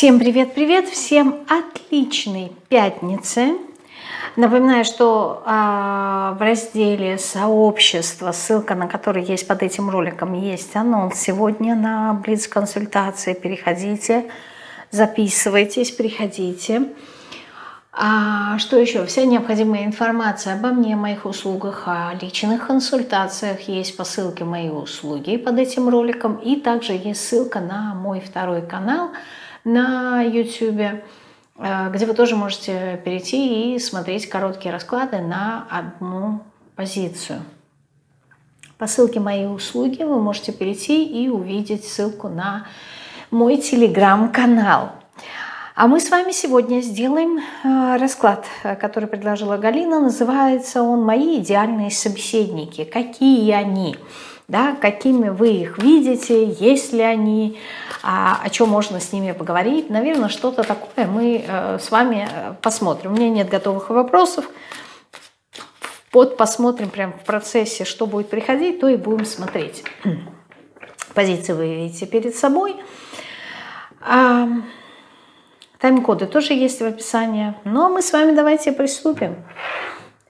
Всем привет-привет, всем отличной пятницы. Напоминаю, что э, в разделе «Сообщество», ссылка на который есть под этим роликом, есть анонс сегодня на Блиц-консультации. Переходите, записывайтесь, приходите. А что еще? Вся необходимая информация обо мне, моих услугах, о личных консультациях есть по ссылке «Мои услуги» под этим роликом. И также есть ссылка на мой второй канал – на YouTube, э, где вы тоже можете перейти и смотреть короткие расклады на одну позицию. По ссылке «Мои услуги» вы можете перейти и увидеть ссылку на мой телеграм-канал. А мы с вами сегодня сделаем э, расклад, который предложила Галина. Называется он «Мои идеальные собеседники». Какие они? Да, какими вы их видите, есть ли они, а, о чем можно с ними поговорить. Наверное, что-то такое мы э, с вами э, посмотрим. У меня нет готовых вопросов. Вот посмотрим прямо в процессе, что будет приходить, то и будем смотреть. Позиции вы видите перед собой. А, Тайм-коды тоже есть в описании. Ну а мы с вами давайте приступим.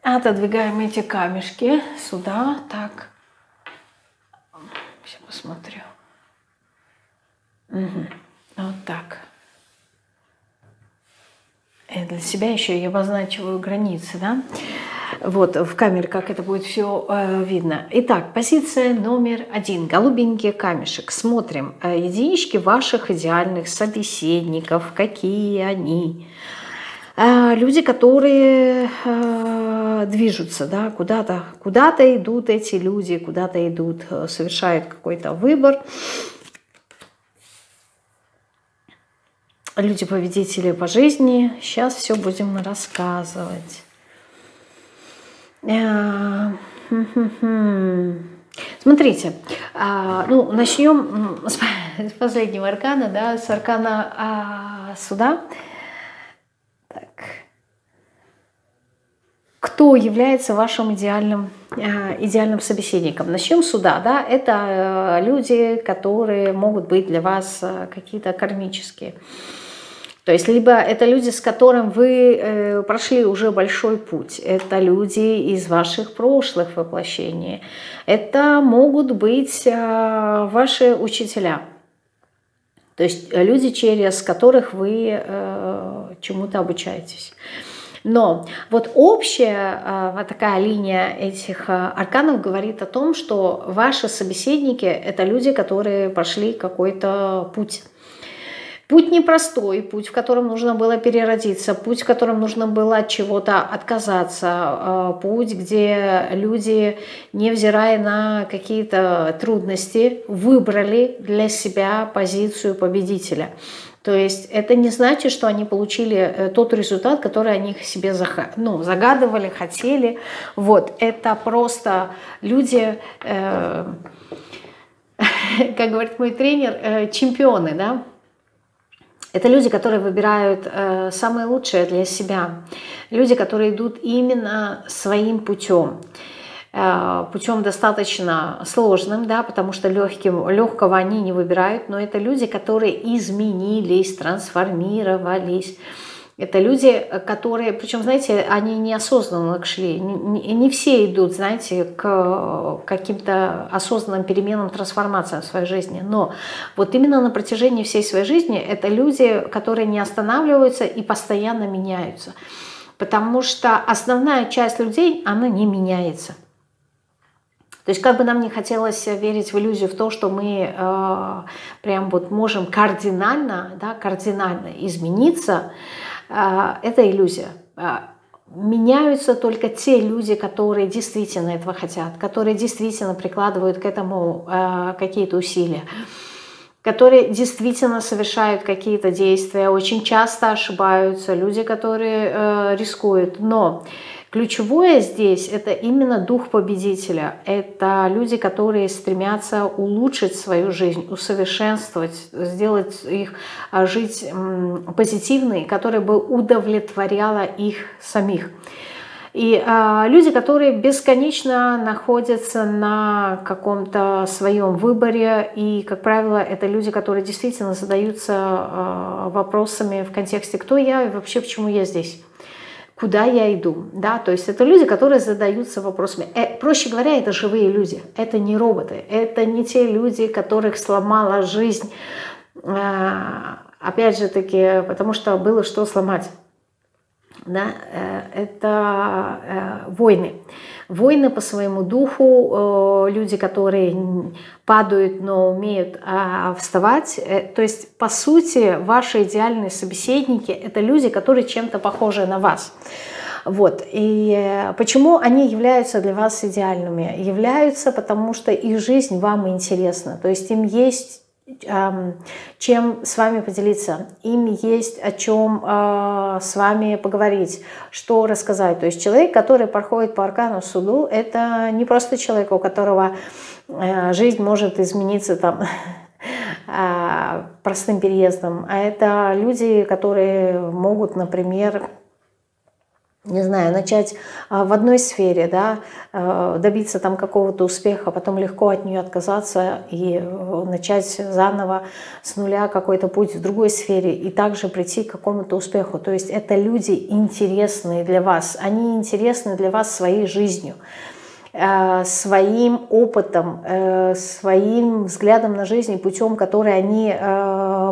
Отодвигаем эти камешки сюда. Так. Сейчас посмотрю. Угу. Вот так. И для себя еще я обозначиваю границы, да? Вот в камере, как это будет все э, видно. Итак, позиция номер один. Голубенький камешек. Смотрим э, единички ваших идеальных собеседников. Какие они? Э, люди, которые э, движутся, да, куда-то, куда-то идут эти люди, куда-то идут, э, совершают какой-то выбор. Люди-победители по жизни. Сейчас все будем рассказывать. Смотрите, ну, начнем с последнего аркана, да, с аркана а, суда. Так. Кто является вашим идеальным, э, идеальным собеседником? Начнем с суда. Да? Это э, люди, которые могут быть для вас э, какие-то кармические. То есть либо это люди, с которым вы э, прошли уже большой путь, это люди из ваших прошлых воплощений, это могут быть э, ваши учителя, то есть люди, через которых вы э, чему-то обучаетесь. Но вот общая э, такая линия этих э, арканов говорит о том, что ваши собеседники – это люди, которые прошли какой-то путь. Путь непростой, путь, в котором нужно было переродиться, путь, в котором нужно было от чего-то отказаться, э, путь, где люди, невзирая на какие-то трудности, выбрали для себя позицию победителя. То есть это не значит, что они получили э, тот результат, который они себе ну, загадывали, хотели. Вот. Это просто люди, э, как говорит мой тренер, э, чемпионы, да, это люди, которые выбирают э, самое лучшее для себя. Люди, которые идут именно своим путем. Э, путем достаточно сложным, да, потому что легким, легкого они не выбирают, но это люди, которые изменились, трансформировались. Это люди, которые, причем, знаете, они неосознанно шли. Не, не все идут, знаете, к каким-то осознанным переменам, трансформациям в своей жизни. Но вот именно на протяжении всей своей жизни это люди, которые не останавливаются и постоянно меняются. Потому что основная часть людей, она не меняется. То есть как бы нам не хотелось верить в иллюзию в то, что мы э, прям вот можем кардинально, да, кардинально измениться, а, это иллюзия. А, меняются только те люди, которые действительно этого хотят, которые действительно прикладывают к этому а, какие-то усилия, которые действительно совершают какие-то действия, очень часто ошибаются, люди, которые рискуют. Но Ключевое здесь – это именно дух победителя. Это люди, которые стремятся улучшить свою жизнь, усовершенствовать, сделать их а, жить позитивной, которая бы удовлетворяла их самих. И э, люди, которые бесконечно находятся на каком-то своем выборе, и, как правило, это люди, которые действительно задаются э, вопросами в контексте «кто я и вообще почему я здесь?» Куда я иду, да, то есть это люди, которые задаются вопросами. Э, проще говоря, это живые люди, это не роботы, это не те люди, которых сломала жизнь, э, опять же таки, потому что было что сломать да, э, это э, войны. Войны по своему духу, э, люди, которые падают, но умеют а, вставать. То есть, по сути, ваши идеальные собеседники – это люди, которые чем-то похожи на вас. Вот. И почему они являются для вас идеальными? Являются, потому что их жизнь вам интересна. То есть им есть чем с вами поделиться. Им есть о чем э, с вами поговорить, что рассказать. То есть человек, который проходит по аркану суду, это не просто человек, у которого э, жизнь может измениться там э, простым переездом, а это люди, которые могут, например, не знаю, начать а, в одной сфере, да, а, добиться там какого-то успеха, потом легко от нее отказаться и э, начать заново с нуля какой-то путь в другой сфере и также прийти к какому-то успеху. То есть это люди интересные для вас, они интересны для вас своей жизнью э, своим опытом, э, своим взглядом на жизнь, путем, который они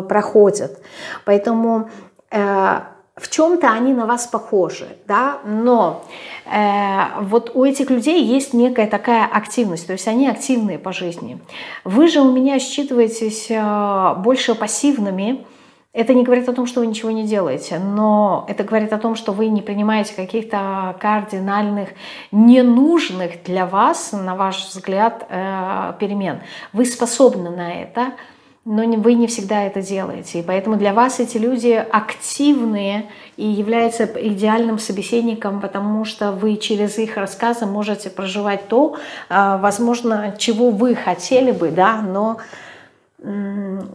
проходят. Поэтому в чем-то они на вас похожи, да, но э, вот у этих людей есть некая такая активность, то есть они активные по жизни. Вы же у меня считываетесь э, больше пассивными, это не говорит о том, что вы ничего не делаете, но это говорит о том, что вы не принимаете каких-то кардинальных, ненужных для вас, на ваш взгляд, э, перемен. Вы способны на это, но вы не всегда это делаете. И поэтому для вас эти люди активные и являются идеальным собеседником, потому что вы через их рассказы можете проживать то, а, возможно, чего вы хотели бы, да, но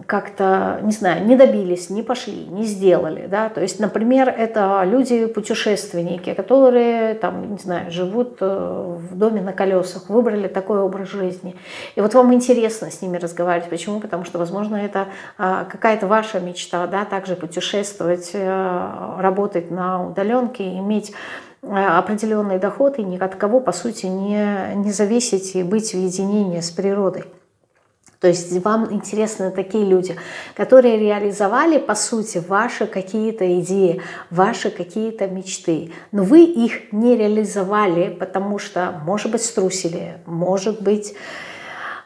как-то, не знаю, не добились, не пошли, не сделали, да, то есть, например, это люди-путешественники, которые, там, не знаю, живут э, в доме на колесах, выбрали такой образ жизни, и вот вам интересно с ними разговаривать, почему? Потому что, возможно, это а, какая-то ваша мечта, да, также путешествовать, э, работать на удаленке, иметь э, определенный доход и ни от кого, по сути, не, не зависеть и быть в единении с природой. То есть вам интересны такие люди, которые реализовали, по сути, ваши какие-то идеи, ваши какие-то мечты. Но вы их не реализовали, потому что, может быть, струсили, может быть,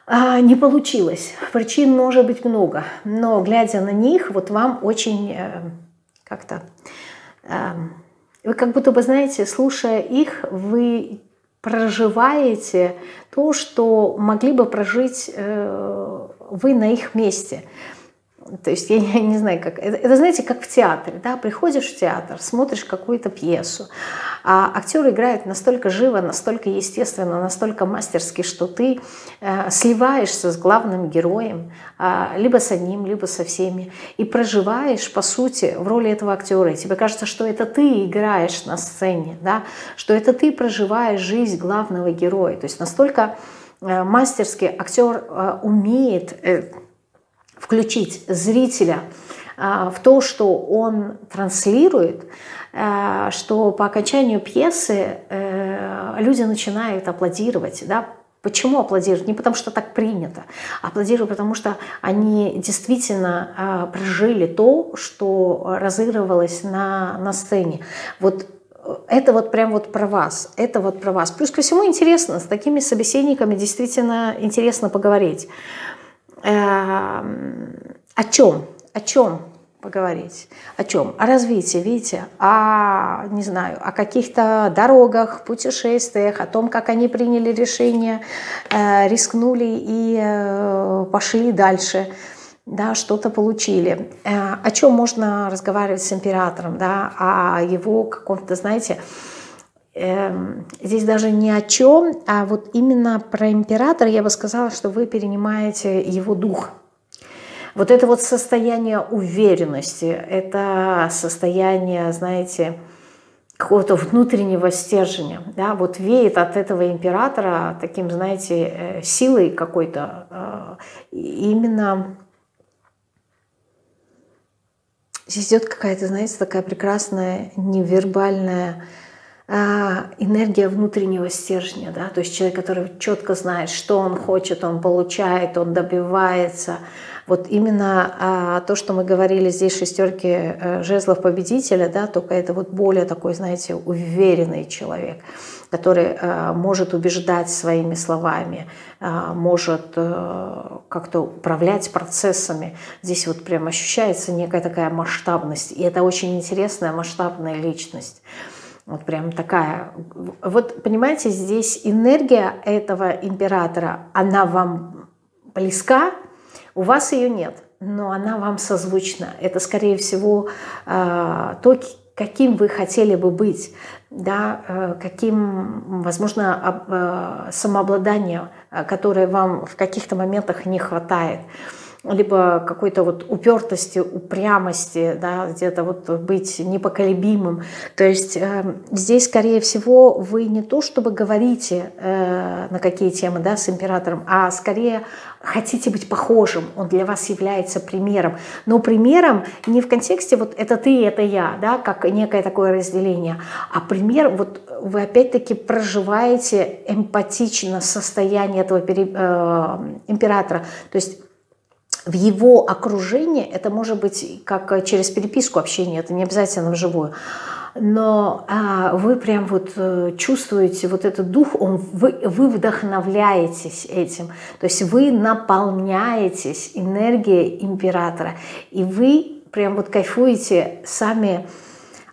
а, не получилось. Причин может быть много. Но глядя на них, вот вам очень э, как-то... Э, вы как будто бы, знаете, слушая их, вы проживаете то, что могли бы прожить э, вы на их месте. То есть я, я не знаю, как это, это, знаете, как в театре, да, приходишь в театр, смотришь какую-то пьесу, а актеры играют настолько живо, настолько естественно, настолько мастерски, что ты э, сливаешься с главным героем, э, либо с одним, либо со всеми, и проживаешь, по сути, в роли этого актера. И тебе кажется, что это ты играешь на сцене, да, что это ты проживаешь жизнь главного героя. То есть настолько э, мастерски актер э, умеет включить зрителя а, в то, что он транслирует, а, что по окончанию пьесы э, люди начинают аплодировать, да, Почему аплодируют? Не потому что так принято. Аплодируют, потому что они действительно а, прожили то, что разыгрывалось на, на сцене. Вот э, это вот прям вот про вас, это вот про вас. Плюс ко всему интересно, с такими собеседниками действительно интересно поговорить. Эм, о чем? О чем поговорить? О чем? О развитии, видите? О, не знаю, о каких-то дорогах, путешествиях, о том, как они приняли решение, э, рискнули и э, пошли дальше да, что-то получили. Э, о чем можно разговаривать с императором, да, о его каком-то, знаете, Эм, здесь даже ни о чем, а вот именно про императора я бы сказала, что вы перенимаете его дух. Вот это вот состояние уверенности, это состояние, знаете, какого-то внутреннего стержня. Да? Вот веет от этого императора таким, знаете, э, силой какой-то. Э, именно здесь идет какая-то, знаете, такая прекрасная невербальная а, энергия внутреннего стержня, да, то есть человек, который четко знает, что он хочет, он получает, он добивается. Вот именно а, то, что мы говорили здесь шестерки а, жезлов победителя, да, только это вот более такой, знаете, уверенный человек, который а, может убеждать своими словами, а, может а, как-то управлять процессами. Здесь вот прям ощущается некая такая масштабность, и это очень интересная масштабная личность. Вот прям такая. Вот понимаете, здесь энергия этого императора, она вам близка, у вас ее нет, но она вам созвучна. Это, скорее всего, э, то, каким вы хотели бы быть, да, э, каким, возможно, э, самообладание, которое вам в каких-то моментах не хватает либо какой-то вот упертости, упрямости, да, где-то вот быть непоколебимым. То есть э, здесь, скорее всего, вы не то чтобы говорите э, на какие темы да, с императором, а скорее хотите быть похожим, он для вас является примером. Но примером не в контексте вот это ты, это я, да, как некое такое разделение, а пример, вот вы опять-таки проживаете эмпатично состояние этого э, императора. То есть в его окружении, это может быть как через переписку общения, это не обязательно вживую, но а, вы прям вот э, чувствуете вот этот дух, он, вы, вы вдохновляетесь этим, то есть вы наполняетесь энергией императора, и вы прям вот кайфуете сами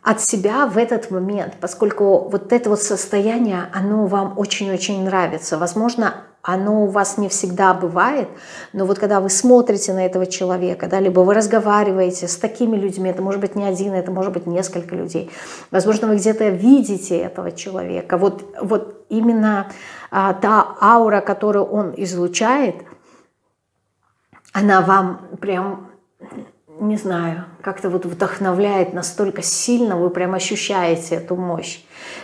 от себя в этот момент, поскольку вот это вот состояние, оно вам очень-очень нравится. Возможно, оно у вас не всегда бывает, но вот когда вы смотрите на этого человека, да, либо вы разговариваете с такими людьми, это может быть не один, это может быть несколько людей, возможно, вы где-то видите этого человека, вот, вот именно а, та аура, которую он излучает, она вам прям не знаю, как-то вот вдохновляет настолько сильно, вы прям ощущаете эту мощь.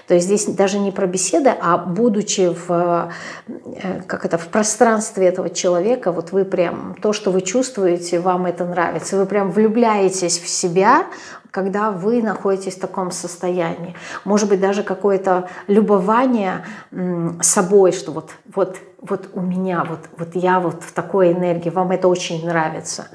То есть здесь даже не про беседы, а будучи в, э, как это, в пространстве этого человека, вот вы прям, то, что вы чувствуете, вам это нравится, вы прям влюбляетесь в себя, когда вы находитесь в таком состоянии. Может быть, даже какое-то любование собой, что вот, вот, вот у меня, вот, вот я вот в такой энергии, вам это очень нравится.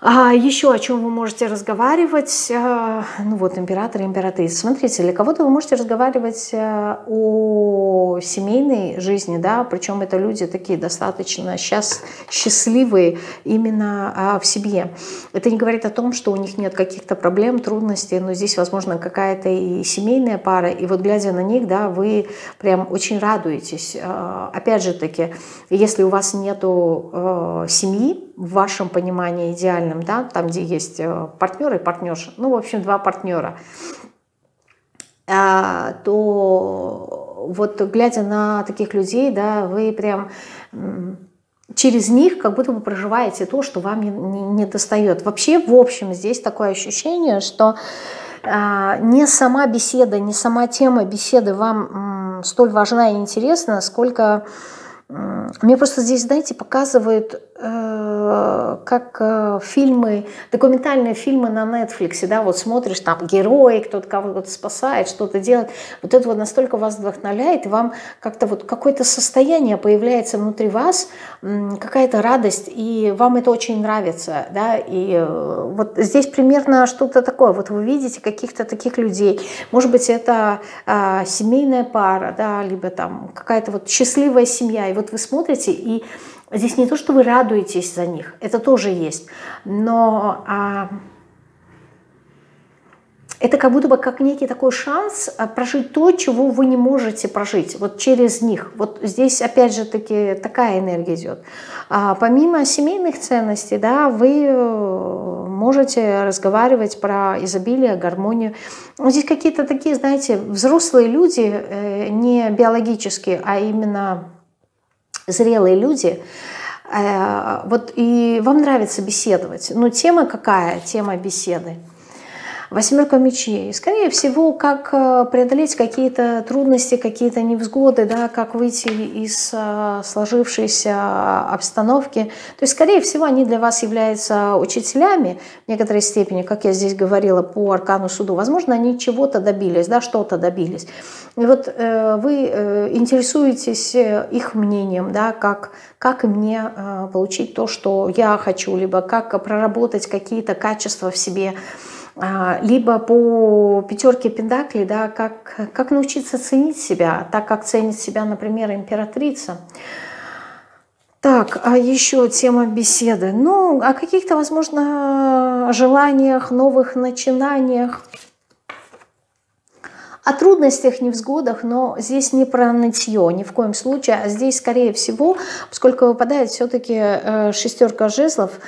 А еще о чем вы можете разговаривать? Э, ну вот, император и императрица. Смотрите, для кого-то вы можете разговаривать э, о семейной жизни, да, причем это люди такие достаточно сейчас счастливые именно а, в семье. Это не говорит о том, что у них нет каких-то проблем, трудностей, но здесь, возможно, какая-то и семейная пара, и вот глядя на них, да, вы прям очень радуетесь. Э, опять же таки, если у вас нету семьи, в вашем понимании идеальном, да, там, где есть э, партнер и партнерша, ну, в общем, два партнера, а, то вот глядя на таких людей, да, вы прям через них как будто бы проживаете то, что вам не, не, не достает. Вообще, в общем, здесь такое ощущение, что а, не сама беседа, не сама тема беседы вам столь важна и интересна, сколько мне просто здесь, знаете, показывают Э, как э, фильмы, документальные фильмы на Netflix, да, вот смотришь, там герои, кто-то кого-то спасает, что-то делает, вот это вот настолько вас вдохновляет, и вам как-то вот какое-то состояние появляется внутри вас, какая-то радость, и вам это очень нравится, да, и э, вот здесь примерно что-то такое, вот вы видите каких-то таких людей, может быть, это а, семейная пара, да, либо там какая-то вот счастливая семья, и вот вы смотрите, и Здесь не то, что вы радуетесь за них, это тоже есть, но а, это как будто бы как некий такой шанс а, прожить то, чего вы не можете прожить, вот через них. Вот здесь опять же таки такая энергия идет. А помимо семейных ценностей, да, вы э, можете разговаривать про изобилие, гармонию. Но здесь какие-то такие, знаете, взрослые люди, э, не биологические, а именно зрелые люди, э, вот и вам нравится беседовать. Но тема какая? Тема беседы. Восьмерка мечей. Скорее всего, как э, преодолеть какие-то трудности, какие-то невзгоды, да, как выйти из э, сложившейся обстановки. То есть, скорее всего, они для вас являются учителями в некоторой степени, как я здесь говорила по аркану суду. Возможно, они чего-то добились, да, что-то добились. И вот э, вы э, интересуетесь э, их мнением, да, как, как мне э, получить то, что я хочу, либо как проработать какие-то качества в себе, либо по пятерке пентаклей, да, как, как научиться ценить себя, так как ценит себя, например, императрица. Так, а еще тема беседы. Ну, о каких-то, возможно, желаниях, новых начинаниях, о трудностях, невзгодах, но здесь не про нытье ни в коем случае, а здесь, скорее всего, поскольку выпадает все-таки э, шестерка жезлов,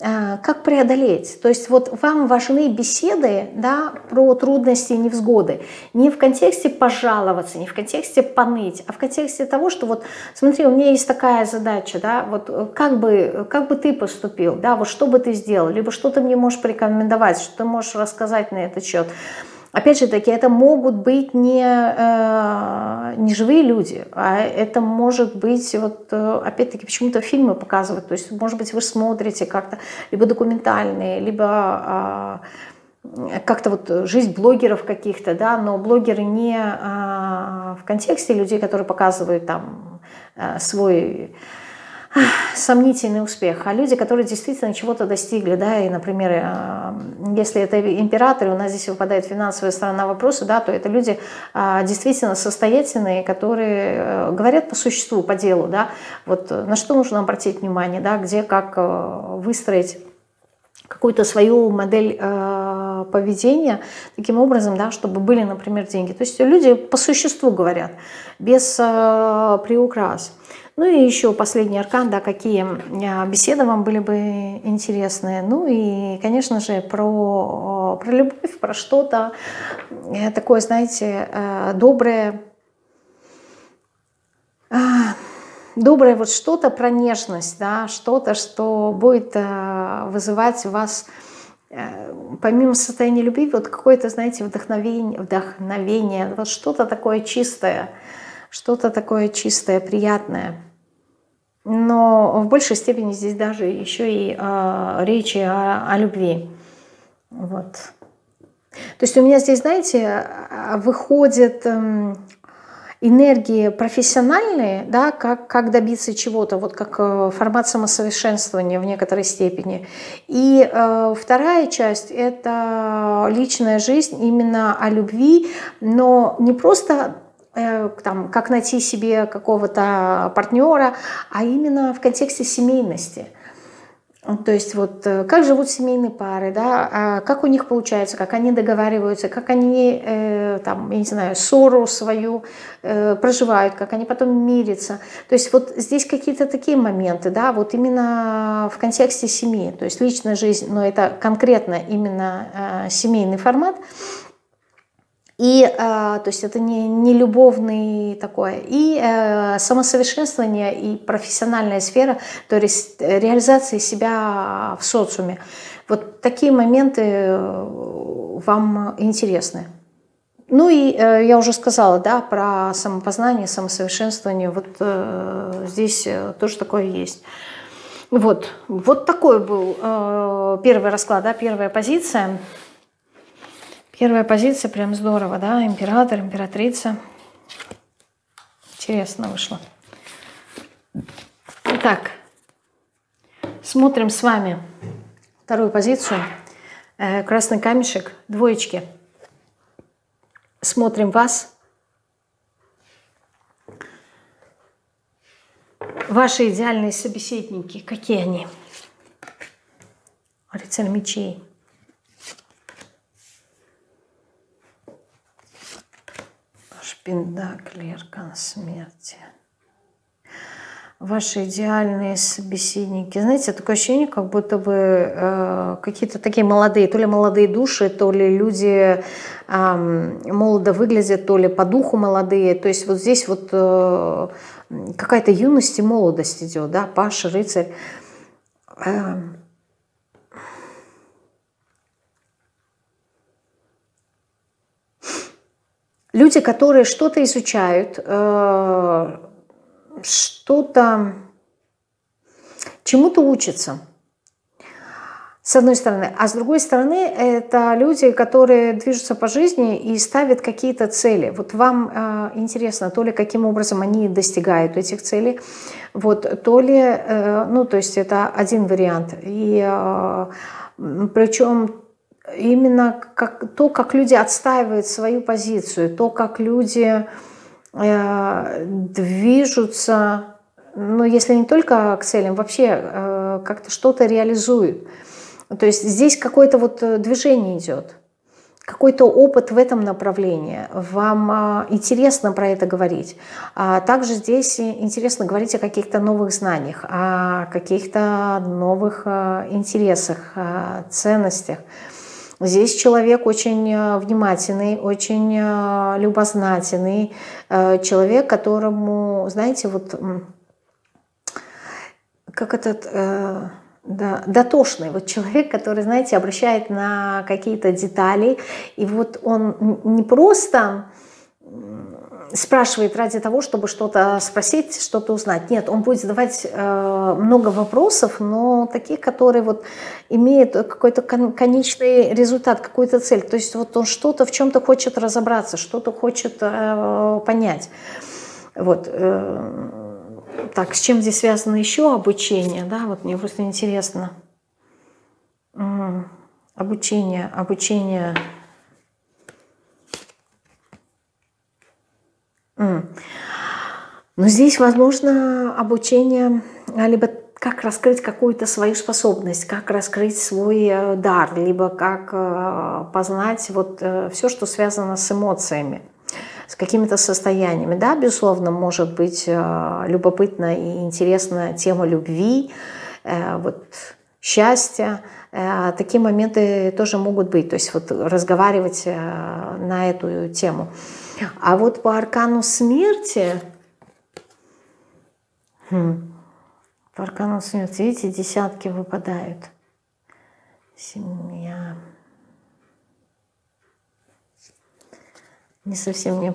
как преодолеть. То есть вот вам важны беседы да, про трудности и невзгоды. Не в контексте пожаловаться, не в контексте поныть, а в контексте того, что вот смотри, у меня есть такая задача, да, вот э, как бы, как бы ты поступил, да, вот что бы ты сделал, либо что ты мне можешь порекомендовать, что ты можешь рассказать на этот счет. Опять же таки, это могут быть не, э, не живые люди, а это может быть, вот э, опять-таки, почему-то фильмы показывают. То есть, может быть, вы смотрите как-то либо документальные, либо э, как-то вот жизнь блогеров каких-то, да, но блогеры не э, в контексте людей, которые показывают там э, свой сомнительный успех, а люди, которые действительно чего-то достигли, да, и, например, э, если это императоры, у нас здесь выпадает финансовая сторона вопроса, да, то это люди а, действительно состоятельные, которые э, говорят по существу, по делу, да, вот на что нужно обратить внимание, да, где, как э, выстроить какую-то свою модель э, поведения таким образом, да, чтобы были, например, деньги. То есть люди по существу говорят, без э, приукрас. Ну и еще последний аркан, да, какие а, беседы вам были бы интересны. Ну и, конечно же, про, про любовь, про что-то э, такое, знаете, э, доброе, а, доброе вот что-то про нежность, да, что-то, что будет э, вызывать у вас помимо состояния любви, вот какое-то, знаете, вдохновение, вдохновение, вот что-то такое чистое, что-то такое чистое, приятное. Но в большей степени здесь даже еще и э, речи о, о любви. Вот. То есть у меня здесь, знаете, выходят э, энергии профессиональные, да, как, как добиться чего-то, вот как э, формат самосовершенствования в некоторой степени. И э, вторая часть – это личная жизнь именно о любви, но не просто там, как найти себе какого-то партнера, а именно в контексте семейности. То есть вот э, как живут семейные пары, да, а как у них получается, как они договариваются, как они, э, там, я не знаю, ссору свою э, проживают, как они потом мирятся. То есть вот здесь какие-то такие моменты, да, вот именно в контексте семьи, то есть личная жизнь, но это конкретно именно э, семейный формат, и, э, то есть это не, не любовный такое. И э, самосовершенствование, и профессиональная сфера, то есть реализация себя в социуме. Вот такие моменты э, вам интересны. Ну и э, я уже сказала, да, про самопознание, самосовершенствование. Вот э, здесь э, тоже такое есть. Вот, вот такой был э, первый расклад, да, первая позиция. Первая позиция прям здорово, да? Император, императрица. Интересно вышло. Итак, смотрим с вами вторую позицию. Э, красный камешек, двоечки. Смотрим вас. Ваши идеальные собеседники, какие они? Рыцарь мечей. Пендакли, аркан смерти. Ваши идеальные собеседники. Знаете, такое ощущение, как будто бы э, какие-то такие молодые, то ли молодые души, то ли люди э, молодо выглядят, то ли по духу молодые. То есть вот здесь вот э, какая-то юность и молодость идет, да, Паша, рыцарь. Э, люди, которые что-то изучают, э, что-то, чему-то учатся. С одной стороны. А с другой стороны, это люди, которые движутся по жизни и ставят какие-то цели. Вот вам э, интересно, то ли каким образом они достигают этих целей, вот, то ли, э, ну, то есть это один вариант. И причем именно как, то, как люди отстаивают свою позицию, то, как люди э, движутся, ну, если не только к целям, вообще э, как-то что-то реализуют. То есть здесь какое-то вот э, движение идет, какой-то опыт в этом направлении. Вам а, интересно про это говорить. А также здесь интересно говорить о каких-то новых знаниях, о каких-то новых а, интересах, ценностях. Здесь человек очень э, внимательный, очень э, любознательный, э, человек, которому, знаете, вот как этот да, дотошный вот человек, который, знаете, обращает на какие-то детали, и вот он не просто спрашивает ради того, чтобы что-то спросить, что-то узнать. Нет, он будет задавать э, много вопросов, но таких, которые вот имеют какой-то кон конечный результат, какую-то цель. То есть вот он что-то в чем-то хочет разобраться, что-то хочет э, понять. Вот. Э, так, с чем здесь связано еще обучение? Да, вот мне просто интересно. Обучение, обучение Но здесь возможно обучение, а, либо как раскрыть какую-то свою способность, как раскрыть свой э, дар, либо как э, познать вот э, все, что связано с эмоциями, с какими-то состояниями. Да, безусловно, может быть любопытна и интересна тема любви, вот счастья. Такие моменты тоже могут быть, то есть вот разговаривать на эту тему. А вот по аркану смерти, хм, по аркану смерти, видите, десятки выпадают. Семья. Не совсем мне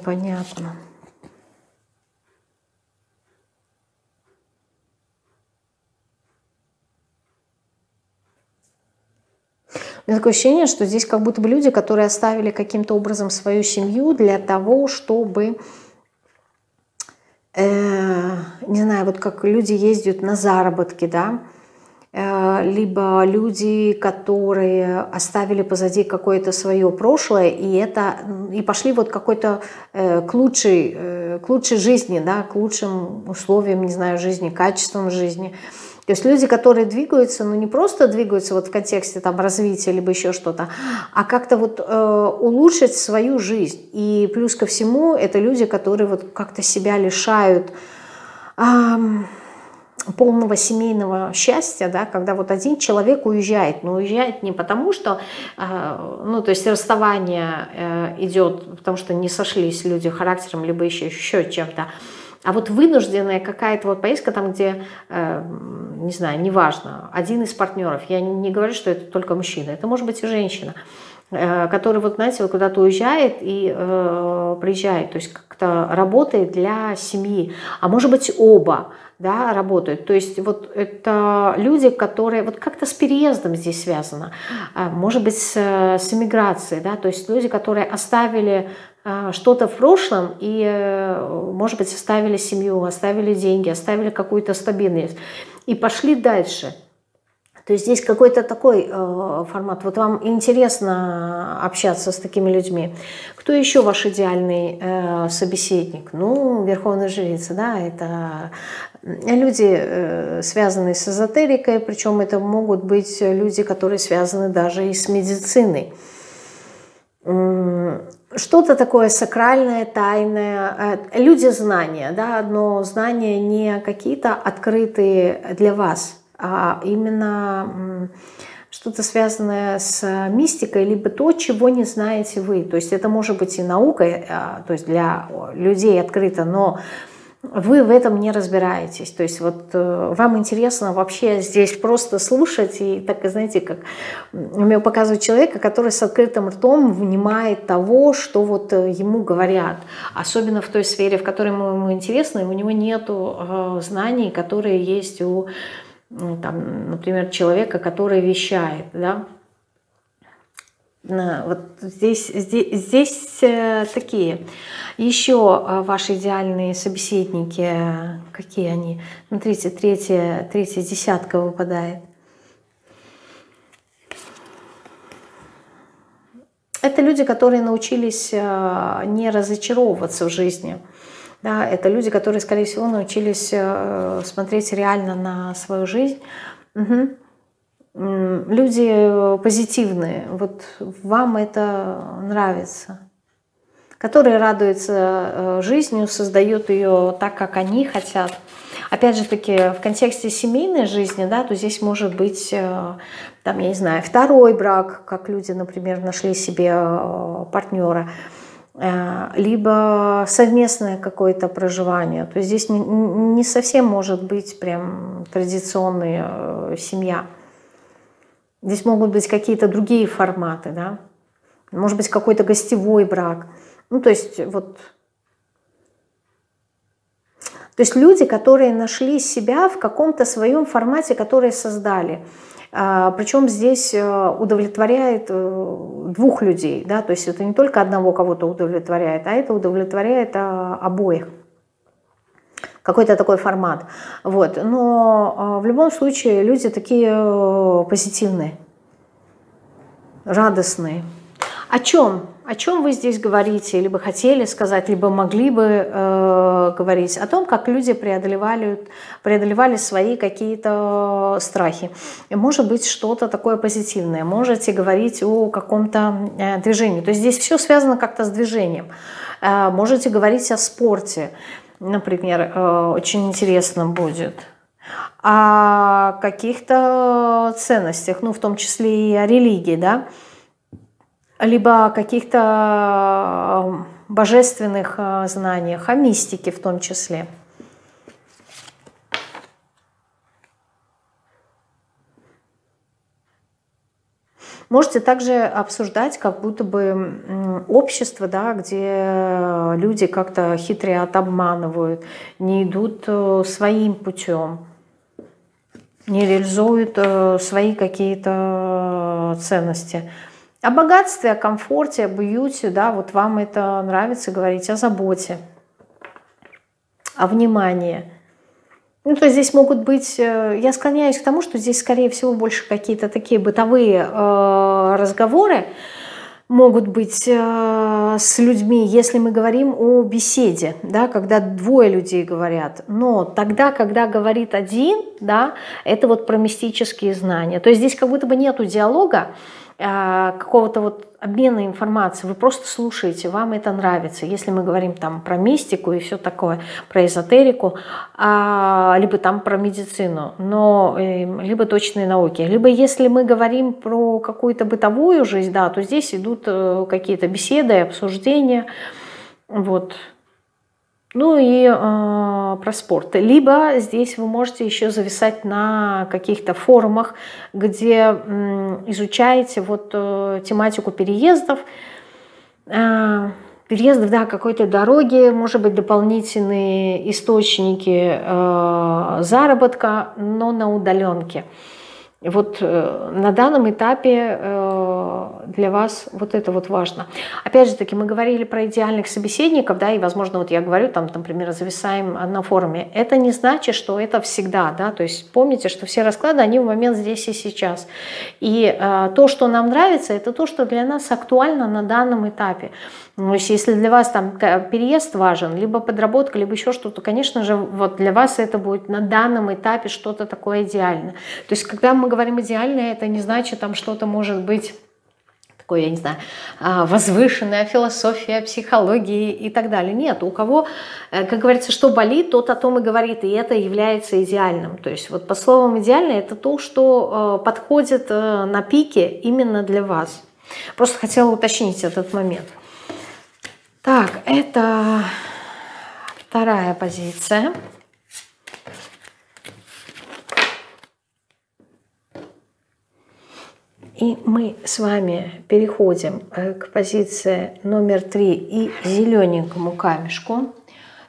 У меня такое ощущение, что здесь как будто бы люди, которые оставили каким-то образом свою семью для того, чтобы, э, не знаю, вот как люди ездят на заработки, да, э, либо люди, которые оставили позади какое-то свое прошлое и это и пошли вот какой-то э, к лучшей э, к лучшей жизни, да, к лучшим условиям, не знаю, жизни, качествам жизни. То есть люди, которые двигаются, ну не просто двигаются вот в контексте там развития либо еще что-то, а как-то вот э, улучшить свою жизнь. И плюс ко всему это люди, которые вот как-то себя лишают э, полного семейного счастья, да, когда вот один человек уезжает, но уезжает не потому, что, э, ну то есть расставание э, идет, потому что не сошлись люди характером, либо еще, еще чем-то, а вот вынужденная какая-то вот поездка там, где, э, не знаю, неважно, один из партнеров, я не говорю, что это только мужчина, это может быть и женщина, э, который, вот знаете, вот куда-то уезжает и э, приезжает, то есть как-то работает для семьи, а может быть оба, да, работают. То есть вот это люди, которые вот как-то с переездом здесь связано, а, может быть с, с эмиграцией, да, то есть люди, которые оставили а, что-то в прошлом и, э, может быть, оставили семью, оставили деньги, оставили какую-то стабильность и пошли дальше. То есть здесь какой-то такой э, формат. Вот вам интересно общаться с такими людьми. Кто еще ваш идеальный э, собеседник? Ну, Верховная Жрица, да, это люди, э, связанные с эзотерикой, причем это могут быть люди, которые связаны даже и с медициной что-то такое сакральное, тайное, э, люди знания, да, но знания не какие-то открытые для вас, а именно что-то связанное с мистикой, либо то, чего не знаете вы. То есть это может быть и наука, а, то есть для людей открыто, но вы в этом не разбираетесь. То есть вот э, вам интересно вообще здесь просто слушать и так, знаете, как мне показывают человека, который с открытым ртом внимает того, что вот э, ему говорят. Особенно в той сфере, в которой ему, ему интересно, у него нет э, знаний, которые есть у, там, например, человека, который вещает, да, вот здесь, здесь, здесь э, такие. Еще э, ваши идеальные собеседники, какие они? Смотрите, третья, третья десятка выпадает. Это люди, которые научились э, не разочаровываться в жизни. Да, это люди, которые, скорее всего, научились смотреть реально на свою жизнь. Угу люди э, позитивные, вот вам это нравится, которые радуются э, жизнью, создают ее так, как они хотят. Опять же таки, в контексте семейной жизни, да, то здесь может быть, э, там, я не знаю, второй брак, как люди, например, нашли себе партнера, либо совместное какое-то проживание. То есть здесь не, не совсем может быть прям традиционная семья. Здесь могут быть какие-то другие форматы, да. Может быть, какой-то гостевой брак. Ну, то есть вот... То есть люди, которые нашли себя в каком-то своем формате, который создали. А, Причем здесь э, удовлетворяет э, двух людей, да, то есть это не только одного кого-то удовлетворяет, а это удовлетворяет а, обоих какой-то такой формат. Вот. Но а, в любом случае люди такие э, позитивные, радостные. О чем? О чем вы здесь говорите, либо хотели сказать, либо могли бы э, говорить? О том, как люди преодолевали, преодолевали свои какие-то страхи. И может быть что-то такое позитивное. Можете говорить о каком-то э, движении. То есть здесь все связано как-то с движением. Э, можете говорить о спорте например, э, очень интересно будет, о каких-то ценностях, ну, в том числе и о религии, да, либо о каких-то э, божественных э, знаниях, о мистике в том числе – Можете также обсуждать как будто бы общество, да, где люди как-то хитрят, обманывают, не идут э, своим путем, не реализуют э, свои какие-то ценности. О богатстве, о комфорте, об уюте, да, вот вам это нравится говорить, о заботе, о внимании – ну, то есть здесь могут быть, э, я склоняюсь к тому, что здесь, скорее всего, больше какие-то такие бытовые э, разговоры могут быть э, с людьми, если мы говорим о беседе, да, когда двое людей говорят. Но тогда, когда говорит один, да, это вот про мистические знания. То есть здесь как будто бы нету диалога, какого-то вот обмена информацией, вы просто слушаете, вам это нравится. Если мы говорим там про мистику и все такое, про эзотерику, а, либо там про медицину, но э, либо точные науки. Либо если мы говорим про какую-то бытовую жизнь, да, то здесь идут э, какие-то беседы, обсуждения. Вот. Ну и э, про спорт. Либо здесь вы можете еще зависать на каких-то форумах, где э, изучаете вот э, тематику переездов, э, переездов, да, какой-то дороги, может быть, дополнительные источники э, заработка, но на удаленке. Вот э, на данном этапе э, для вас вот это вот важно. Опять же таки, мы говорили про идеальных собеседников, да, и, возможно, вот я говорю, там, например, зависаем на форуме. Это не значит, что это всегда, да, то есть помните, что все расклады, они в момент здесь и сейчас. И э, то, что нам нравится, это то, что для нас актуально на данном этапе. Ну, то есть если для вас там переезд важен, либо подработка, либо еще что-то, конечно же, вот для вас это будет на данном этапе что-то такое идеальное. То есть когда мы говорим идеальное, это не значит, там что-то может быть такое, я не знаю, а, возвышенная философия, психологии и так далее. Нет, у кого, э, как говорится, что болит, тот о том и говорит, и это является идеальным. То есть вот по словам идеальное, это то, что э, подходит э, на пике именно для вас. Просто хотела уточнить этот момент. Так, это вторая позиция. И мы с вами переходим э, к позиции номер три и зелененькому камешку.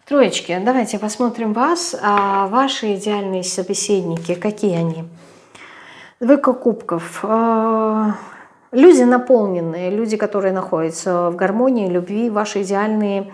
Троечки, давайте посмотрим вас, а ваши идеальные собеседники, какие они? Двойка кубков. А, люди наполненные, люди, которые находятся в гармонии, любви, ваши идеальные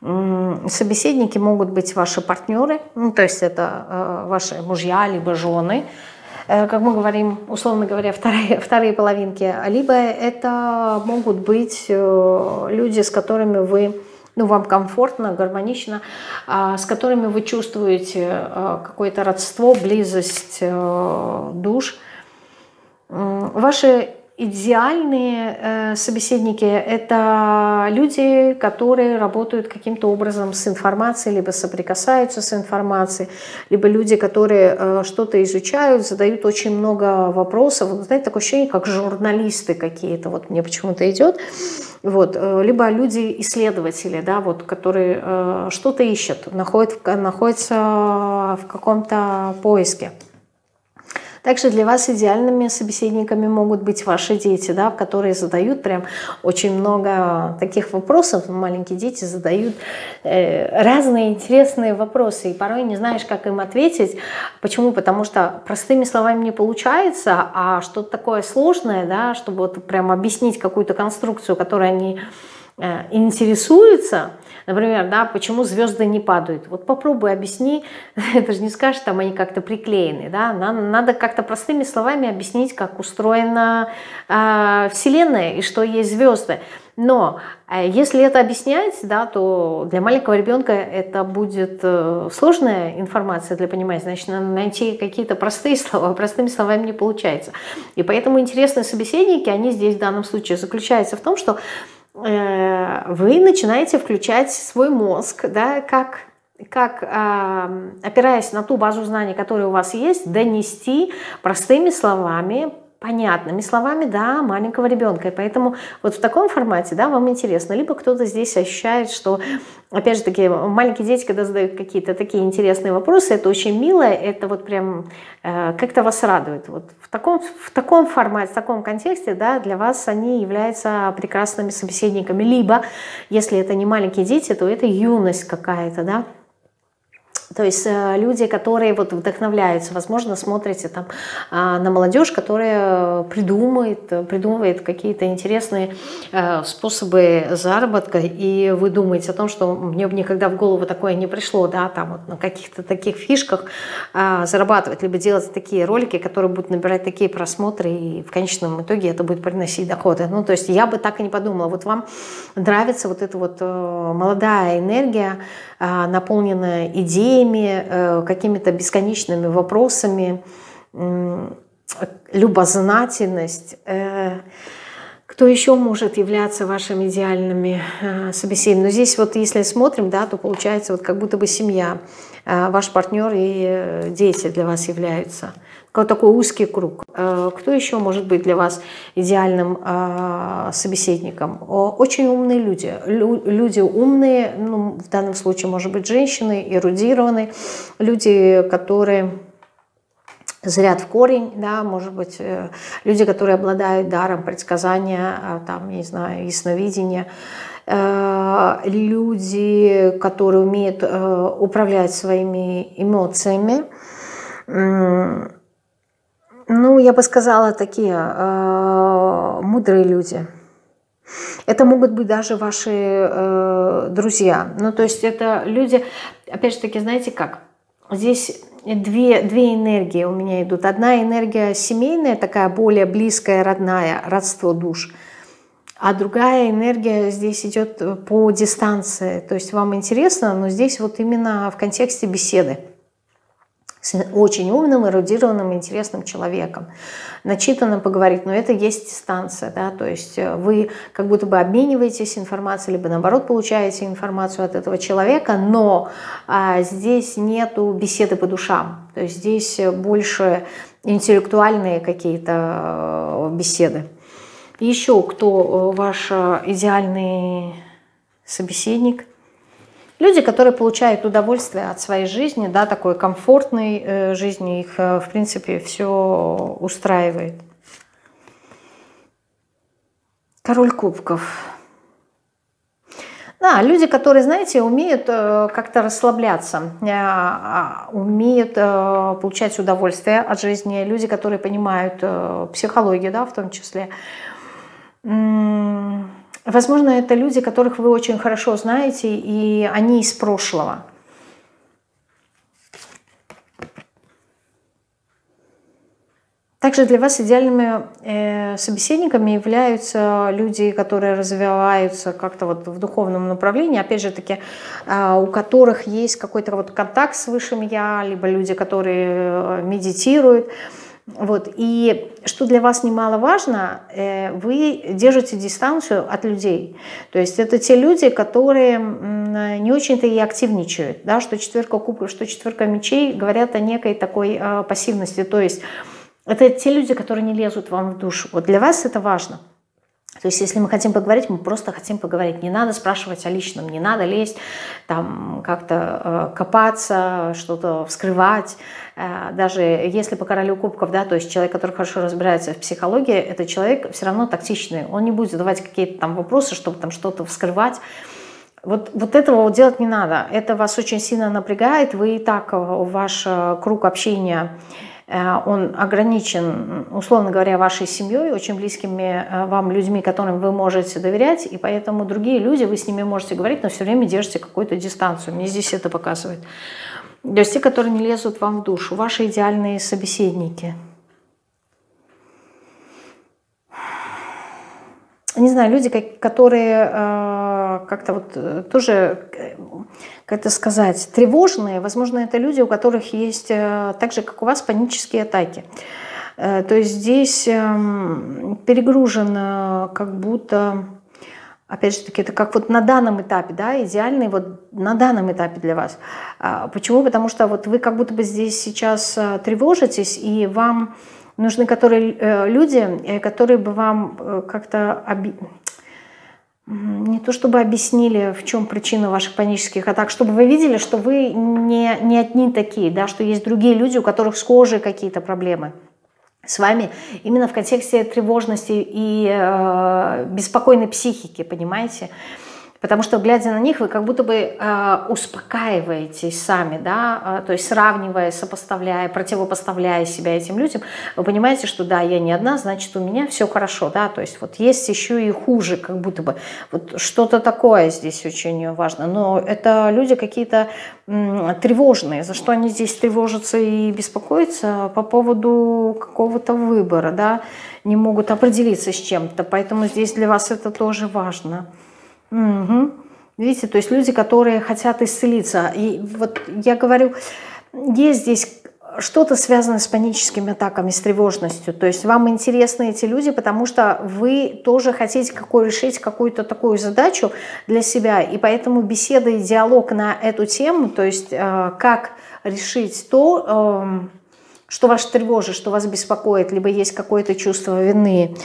собеседники могут быть ваши партнеры, ну, то есть это а, ваши мужья, либо жены, э, как мы говорим, условно говоря, вторые, вторые половинки, либо это могут быть э, люди, с которыми вы ну, вам комфортно, гармонично, а, с которыми вы чувствуете а, какое-то родство, близость э, душ. Ваши идеальные э, собеседники – это люди, которые работают каким-то образом с информацией, либо соприкасаются с информацией, либо люди, которые э, что-то изучают, задают очень много вопросов. Вот, знаете, такое ощущение, как журналисты какие-то, вот мне почему-то идет. Вот, э, либо люди-исследователи, да, вот, которые э, что-то ищут, находят, находятся в каком-то поиске. Также для вас идеальными собеседниками могут быть ваши дети, да, которые задают прям очень много таких вопросов. Маленькие дети задают э, разные интересные вопросы, и порой не знаешь, как им ответить. Почему? Потому что простыми словами не получается, а что-то такое сложное, да, чтобы вот прям объяснить какую-то конструкцию, которой они э, интересуются – Например, да, почему звезды не падают? Вот попробуй объясни, это же не скажешь, там они как-то приклеены, да, надо как-то простыми словами объяснить, как устроена э, Вселенная и что есть звезды. Но э, если это объяснять, да, то для маленького ребенка это будет э, сложная информация для понимания. Значит, надо найти какие-то простые слова, простыми словами не получается. И поэтому интересные собеседники, они здесь в данном случае заключаются в том, что вы начинаете включать свой мозг, да, как как, опираясь на ту базу знаний, которая у вас есть, донести простыми словами понятными словами, да, маленького ребенка. И поэтому вот в таком формате, да, вам интересно. Либо кто-то здесь ощущает, что, опять же таки, маленькие дети, когда задают какие-то такие интересные вопросы, это очень мило, это вот прям э, как-то вас радует. Вот в таком, в таком формате, в таком контексте, да, для вас они являются прекрасными собеседниками. Либо, если это не маленькие дети, то это юность какая-то, да, то есть э, люди, которые вот вдохновляются, возможно, смотрите там а, на молодежь, которая придумывает, придумывает какие-то интересные э, способы заработка, и вы думаете о том, что мне бы никогда в голову такое не пришло, да, там вот на каких-то таких фишках а, зарабатывать, либо делать такие ролики, которые будут набирать такие просмотры, и в конечном итоге это будет приносить доходы. Ну, то есть я бы так и не подумала. Вот вам нравится вот эта вот э, молодая энергия, а, наполненная идеями, э, какими-то бесконечными вопросами, любознательность. Э, кто еще может являться вашими идеальными э, собеседниками? Но здесь вот если смотрим, да, то получается вот как будто бы семья, ваш партнер и дети для вас являются такой узкий круг. Э, кто еще может быть для вас идеальным э, собеседником? Очень умные люди. Люди умные, ну, в данном случае, может быть, женщины, эрудированные, люди, которые зрят в корень, да, может быть, э, люди, которые обладают даром предсказания, там, не знаю, ясновидения, люди, которые умеют управлять своими эмоциями, ну, я бы сказала, такие э, мудрые люди. Это могут быть даже ваши э, друзья. Ну, то есть это люди, опять же таки, знаете как, здесь две, две энергии у меня идут. Одна энергия семейная, такая более близкая, родная, родство душ. А другая энергия здесь идет по дистанции. То есть вам интересно, но здесь вот именно в контексте беседы с очень умным, эрудированным, интересным человеком, начитанным поговорить, но это есть дистанция, да, то есть э, вы как будто бы обмениваетесь информацией, либо наоборот получаете информацию от этого человека, но а, здесь нету беседы по душам, то есть здесь больше интеллектуальные какие-то э, беседы. Еще кто э, ваш идеальный собеседник – Люди, которые получают удовольствие от своей жизни, да, такой комфортной э, жизни, их, э, в принципе, все устраивает. Король кубков. Да, люди, которые, знаете, умеют э, как-то расслабляться, э, а, умеют э, получать удовольствие от жизни, люди, которые понимают психологию, да, в том числе. Возможно, это люди, которых вы очень хорошо знаете, и они из прошлого. Также для вас идеальными э, собеседниками являются люди, которые развиваются как-то вот в духовном направлении, опять же таки, э, у которых есть какой-то вот контакт с высшим я, либо люди, которые э, медитируют. Вот. И что для вас немаловажно, э, вы держите дистанцию от людей. То есть это те люди, которые не очень-то и активничают. Да? Что четверка кубков, что четверка мечей говорят о некой такой э, пассивности. То есть это те люди, которые не лезут вам в душу. Вот для вас это важно. То есть, если мы хотим поговорить, мы просто хотим поговорить. Не надо спрашивать о личном, не надо лезть, там как-то э, копаться, что-то вскрывать. Э, даже если по королю кубков, да, то есть человек, который хорошо разбирается в психологии, это человек все равно тактичный. Он не будет задавать какие-то там вопросы, чтобы там что-то вскрывать. Вот, вот этого вот делать не надо. Это вас очень сильно напрягает. Вы и так, э, ваш э, круг общения он ограничен, условно говоря, вашей семьей, очень близкими э, вам людьми, которым вы можете доверять, и поэтому другие люди, вы с ними можете говорить, но все время держите какую-то дистанцию. Мне здесь это показывает. То есть те, которые не лезут вам в душу, ваши идеальные собеседники. Не знаю, люди, которые э, как-то вот тоже как это сказать, тревожные, возможно, это люди, у которых есть, э, так же, как у вас, панические атаки. Э, то есть здесь эм, перегружено как будто, опять же таки, это как вот на данном этапе, да, идеальный вот на данном этапе для вас. А почему? Потому что вот вы как будто бы здесь сейчас э, тревожитесь, и вам нужны которые, люди, которые бы вам как-то не то чтобы объяснили, в чем причина ваших панических атак, чтобы вы видели, что вы не, не одни такие, да, что есть другие люди, у которых схожие какие-то проблемы с вами именно в контексте тревожности и э, беспокойной психики, понимаете? Потому что, глядя на них, вы как будто бы э, успокаиваетесь сами, да, э, то есть сравнивая, сопоставляя, противопоставляя себя этим людям, вы понимаете, что да, я не одна, значит, у меня все хорошо, да, то есть вот есть еще и хуже, как будто бы, вот что-то такое здесь очень важно, но это люди какие-то тревожные, за что они здесь тревожатся и беспокоятся? По поводу какого-то выбора, да, не могут определиться с чем-то, поэтому здесь для вас это тоже важно. Угу. Видите, то есть люди, которые хотят исцелиться. И вот я говорю, есть здесь что-то связанное с паническими атаками, с тревожностью. То есть вам интересны эти люди, потому что вы тоже хотите какой, решить какую-то такую задачу для себя. И поэтому беседа и диалог на эту тему, то есть э, как решить то, э, что вас тревожит, что вас беспокоит, либо есть какое-то чувство вины,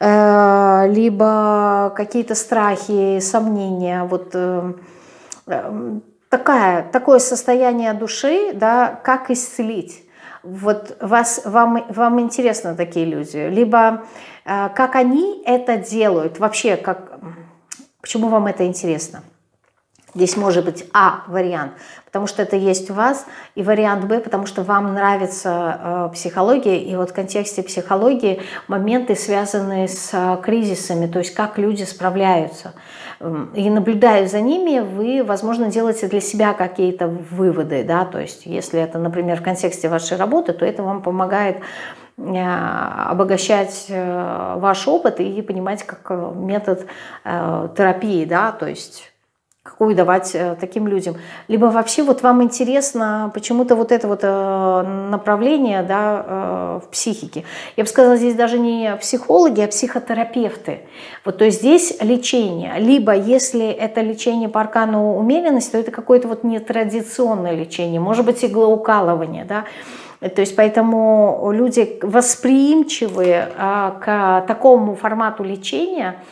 э, либо какие-то страхи, сомнения, вот э, э, такая, такое состояние души, да, как исцелить. Вот вас, вам, вам интересны такие люди, либо как они это делают, вообще, как, почему вам это интересно? Здесь может быть А вариант, потому что это есть у вас, и вариант Б, потому что вам нравится э, психология, и вот в контексте психологии моменты, связанные с э, кризисами, то есть как люди справляются. И наблюдая за ними, вы, возможно, делаете для себя какие-то выводы, да, то есть если это, например, в контексте вашей работы, то это вам помогает э, обогащать э, ваш опыт и понимать как э, метод терапии, да, то есть какую давать э, таким людям. Либо вообще вот вам интересно почему-то вот это вот э, направление да, э, в психике. Я бы сказала, здесь даже не психологи, а психотерапевты. Вот, то есть здесь лечение. Либо если это лечение по аркану умеренности, то это какое-то вот нетрадиционное лечение. Может быть иглоукалывание, да. То есть поэтому люди восприимчивые а, к такому формату лечения –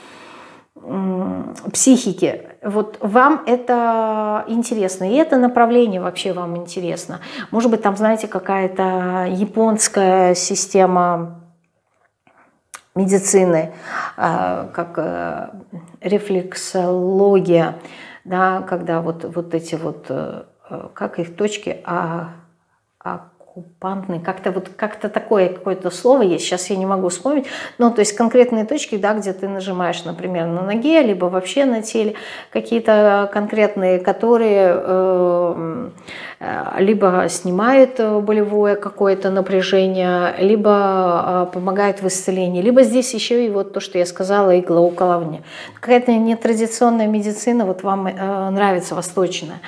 психики. Вот вам это интересно, и это направление вообще вам интересно. Может быть, там, знаете, какая-то японская система медицины, а, как э, рефлексология, да, когда вот, вот эти вот, э, как их точки, а оккупантный, как-то вот как-то такое какое-то слово есть, сейчас я не могу вспомнить, ну, то есть конкретные точки, да, где ты нажимаешь, например, на ноге, либо вообще на теле, какие-то конкретные, которые э, э либо снимают болевое какое-то напряжение, либо э, помогают в исцелении, либо здесь еще и вот то, что я сказала, иглоукалывание. Какая-то нетрадиционная медицина, вот вам э, нравится восточная.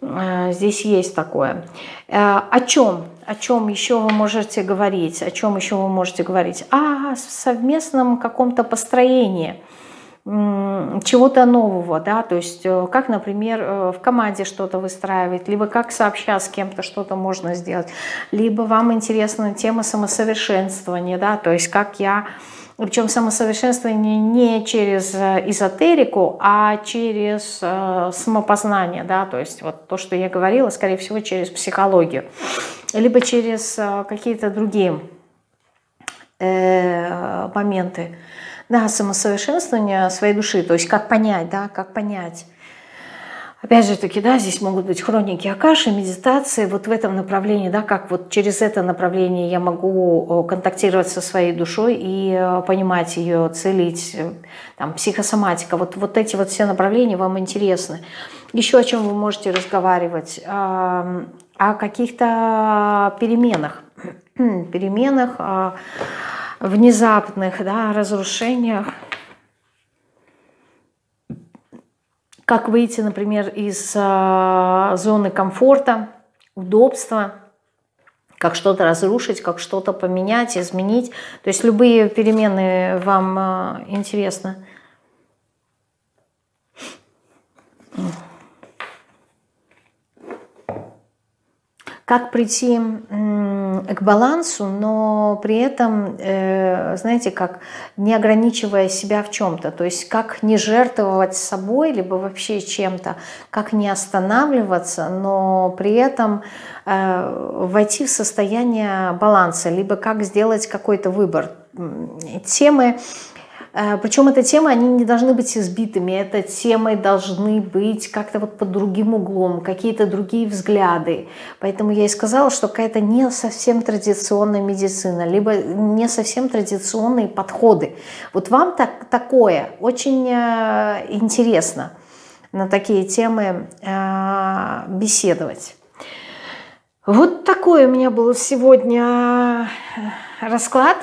Э, здесь есть такое. Э, о чем? О чем еще вы можете говорить? О чем еще вы можете говорить? О совместном каком-то построении чего-то нового, да, то есть э, как, например, в команде что-то выстраивать, либо как сообща с кем-то что-то можно сделать, либо вам интересна тема самосовершенствования, да, то есть как я причем самосовершенствование не через э, эзотерику, а через э, самопознание, да, то есть вот то, что я говорила, скорее всего, через психологию, либо через э, какие-то другие э, моменты, да, самосовершенствования своей души, то есть как понять, да, как понять, Опять же таки, да, здесь могут быть хроники Акаши, медитации, вот в этом направлении, да, как вот через это направление я могу контактировать со своей душой и э, понимать ее, целить, э, там, психосоматика, вот, вот эти вот все направления вам интересны. Еще о чем вы можете разговаривать? О каких-то переменах, переменах, внезапных, да, разрушениях, как выйти, например, из э, зоны комфорта, удобства, как что-то разрушить, как что-то поменять, изменить. То есть любые перемены вам э, интересны. Как прийти к балансу, но при этом, э, знаете, как не ограничивая себя в чем-то, то есть как не жертвовать собой, либо вообще чем-то, как не останавливаться, но при этом э, войти в состояние баланса, либо как сделать какой-то выбор. Темы Причем эта тема, они не должны быть избитыми, это темы должны быть как-то вот под другим углом, какие-то другие взгляды. Поэтому я и сказала, что какая-то не совсем традиционная медицина, либо не совсем традиционные подходы. Вот вам так, такое очень э, интересно на такие темы э, беседовать. Вот такой у меня был сегодня расклад.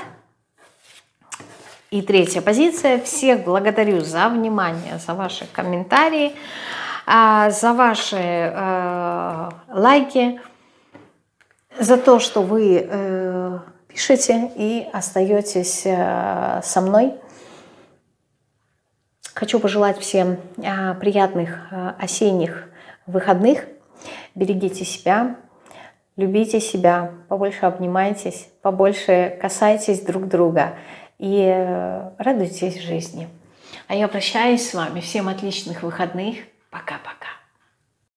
И третья позиция. Всех благодарю за внимание, за ваши комментарии, а, за ваши э, лайки, за то, что вы э, пишете и остаетесь э, со мной. Хочу пожелать всем приятных осенних выходных. Берегите себя, любите себя, побольше обнимайтесь, побольше касайтесь друг друга и э, радуйтесь жизни. А я прощаюсь с вами. Всем отличных выходных. Пока-пока.